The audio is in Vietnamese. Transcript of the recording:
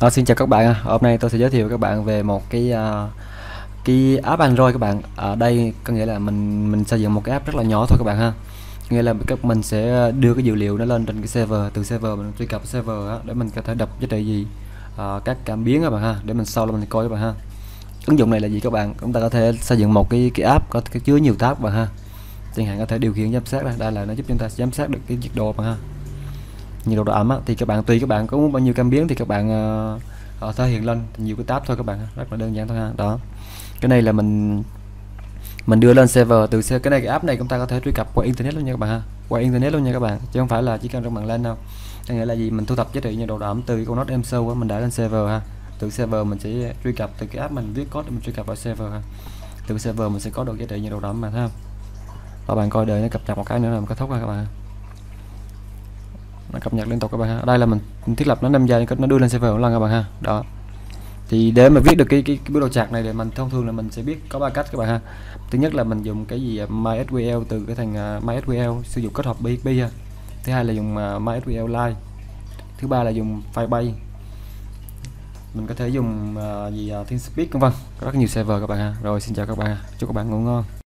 À, xin chào các bạn, hôm nay tôi sẽ giới thiệu các bạn về một cái uh, cái app Android các bạn. Ở đây có nghĩa là mình mình xây dựng một cái app rất là nhỏ thôi các bạn ha. Nghĩa là các mình sẽ đưa cái dữ liệu nó lên trên cái server, từ server mình truy cập server đó, để mình có thể đọc giá trị gì uh, các cảm biến các bạn ha, để mình sau là mình coi các bạn ha. Ứng dụng này là gì các bạn? Chúng ta có thể xây dựng một cái cái app có cái chứa nhiều tab các bạn ha. Chẳng hạn có thể điều khiển giám sát đây, đây là nó giúp chúng ta giám sát được cái nhiệt độ bạn ha nhiệt độ độ ẩm á, thì các bạn tùy các bạn có muốn bao nhiêu cảm biến thì các bạn uh, thể hiện lên nhiều cái tab thôi các bạn rất là đơn giản thôi ha đó. Cái này là mình mình đưa lên server từ cái này cái app này chúng ta có thể truy cập qua internet luôn nha các bạn ha qua internet luôn nha các bạn chứ không phải là chỉ cần trong bạn lên đâu. Có nghĩa là gì? Mình thu thập giá trị nhiệt độ độ ẩm từ con node em sâu mình đã lên server ha. Từ server mình sẽ truy cập từ cái app mình viết code để mình truy cập vào server ha. Từ server mình sẽ có được giá trị nhiệt độ độ ẩm mà thấy không? Và bạn coi đợi nó cập nhật một cái nữa là mình kết thúc ha các bạn nó cập nhật liên tục các bạn ha. Ở đây là mình thiết lập nó 5 giây nó đưa lên server một lần các bạn ha. Đó. Thì để mà viết được cái cái, cái biểu đồ chart này thì mình thông thường là mình sẽ biết có ba cách các bạn ha. Thứ nhất là mình dùng cái gì à, MySQL từ cái thằng uh, MySQL sử dụng kết hợp PHP ha. Thứ hai là dùng uh, MySQL Lite thứ ba là dùng Firebase. Mình có thể dùng uh, gì uh, TeamSpeak vân vân. Rất nhiều server các bạn ha. Rồi xin chào các bạn chúc các bạn ngủ ngon.